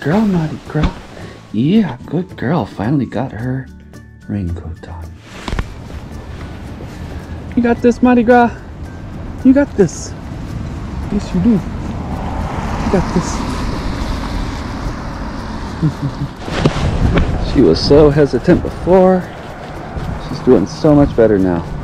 girl, Mardi Gras. Yeah, good girl. Finally got her raincoat on. You got this, Mardi Gras. You got this. Yes, you do. You got this. she was so hesitant before. She's doing so much better now.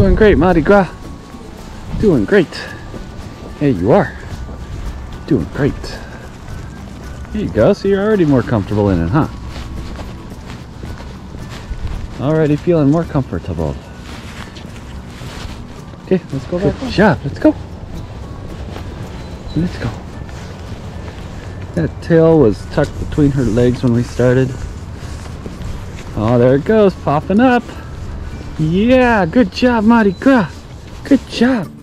Doing great, Mardi Gras. Doing great. Hey, you are. Doing great. There you go. So you're already more comfortable in it, huh? Already feeling more comfortable. Okay, let's go back. Good job. Let's go. Let's go. That tail was tucked between her legs when we started. Oh, there it goes, popping up. Yeah, good job, Mardi Gras. Good job.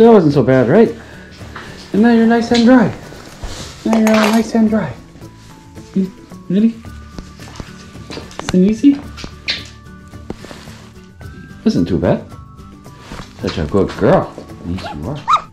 That wasn't so bad, right? And now you're nice and dry. Now you're all nice and dry. You ready? Nice and easy? Wasn't too bad. Such a good girl. Yes, you are.